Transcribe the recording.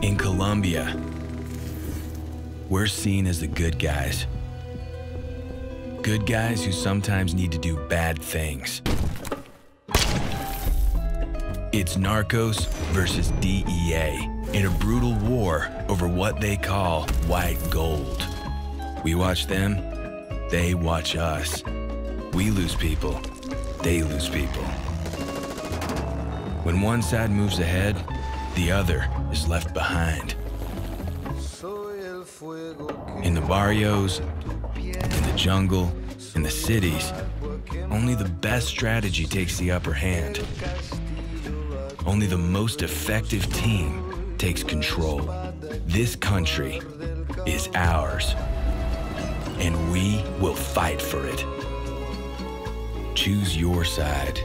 In Colombia, we're seen as the good guys. Good guys who sometimes need to do bad things. It's Narcos versus DEA in a brutal war over what they call white gold. We watch them, they watch us. We lose people, they lose people. When one side moves ahead, the other is left behind. In the barrios, in the jungle, in the cities, only the best strategy takes the upper hand. Only the most effective team takes control. This country is ours, and we will fight for it. Choose your side.